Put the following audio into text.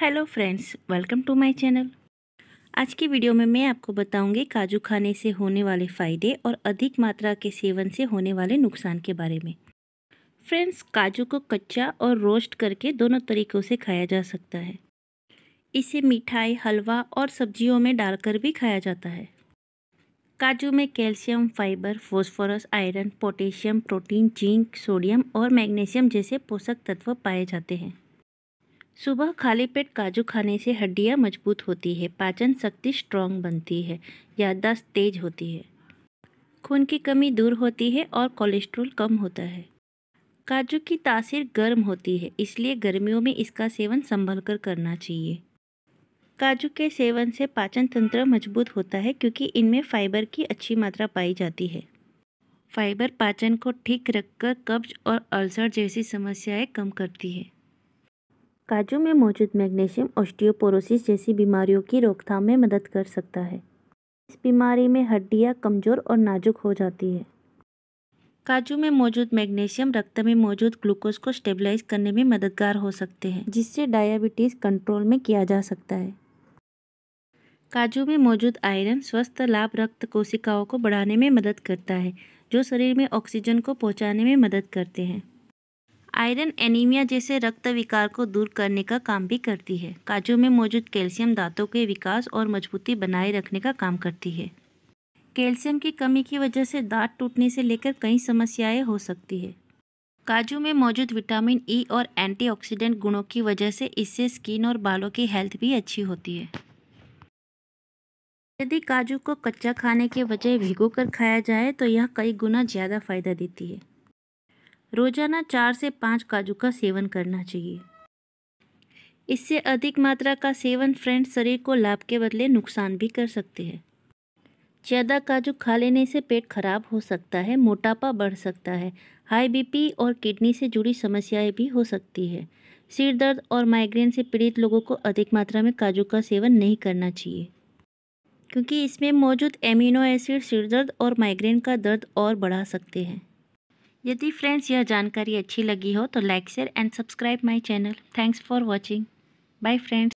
Hello friends, welcome to my channel. आज की video में मैं आपको बताऊँगी काजू खाने से होने वाले फ़ायदे और अधिक मात्रा के सेवन से होने वाले नुकसान के बारे में। फ्रेंड्स, काजू को कच्चा और रोस्ट करके दोनों तरीक़ों से खाया जा सकता है। इसे मिठाई, हलवा और सब्जियों में डालकर भी खाया जाता है। काजू में calcium, fibre, phosphorus, iron, potassium, protein, zinc, sodium और मैग्नीशियम जैसे पोषक तत्व पाए जाते हैं। सुबह खाली पेट काजू खाने से हड्डियाँ मज़बूत होती है, पाचन शक्ति स्ट्रॉन्ग बनती है, याददाश्त तेज होती है। खून की कमी दूर होती है और कोलेस्ट्रॉल कम होता है। काजू की तासीर गर्म होती है, इसलिए गर्मियों में इसका सेवन संभल कर करना चाहिए। काजू के सेवन से पाचन तंत्र मज़बूत होता है क्योंकि इनमें फाइबर की अच्छी मात्रा पाई जाती है। फाइबर पाचन को ठीक रखकर कब्ज और अल्सर जैसी समस्याएँ कम करती है। काजू में मौजूद मैग्नीशियम ऑस्टियोपोरोसिस जैसी बीमारियों की रोकथाम में मदद कर सकता है। इस बीमारी में हड्डियाँ कमज़ोर और नाजुक हो जाती है। काजू में मौजूद मैग्नीशियम रक्त में मौजूद ग्लूकोज को स्टेबलाइज करने में मददगार हो सकते हैं, जिससे डायबिटीज़ कंट्रोल में किया जा सकता है। काजू में मौजूद आयरन स्वस्थ लाभ रक्त कोशिकाओं को बढ़ाने में मदद करता है, जो शरीर में ऑक्सीजन को पहुँचाने में मदद करते हैं। आयरन एनीमिया जैसे रक्त विकार को दूर करने का काम भी करती है। काजू में मौजूद कैल्शियम दांतों के विकास और मजबूती बनाए रखने का काम करती है। कैल्शियम की कमी की वजह से दांत टूटने से लेकर कई समस्याएँ हो सकती है। काजू में मौजूद विटामिन ई e और एंटीऑक्सीडेंट गुणों की वजह से इससे स्किन और बालों की हेल्थ भी अच्छी होती है। यदि काजू को कच्चा खाने के बजाय भिगो कर खाया जाए तो यह कई गुना ज़्यादा फ़ायदा देती है। रोज़ाना चार से पाँच काजू का सेवन करना चाहिए। इससे अधिक मात्रा का सेवन फ्रेंड शरीर को लाभ के बदले नुकसान भी कर सकते हैं। ज़्यादा काजू खा लेने से पेट खराब हो सकता है, मोटापा बढ़ सकता है, हाई बीपी और किडनी से जुड़ी समस्याएँ भी हो सकती है। सिर दर्द और माइग्रेन से पीड़ित लोगों को अधिक मात्रा में काजू का सेवन नहीं करना चाहिए। क्योंकि इसमें मौजूद एमिनो एसिड सिर दर्द और माइग्रेन का दर्द और बढ़ा सकते हैं। यदि फ्रेंड्स, यह जानकारी अच्छी लगी हो तो like, share and subscribe my channel. Thanks for watching. Bye friends.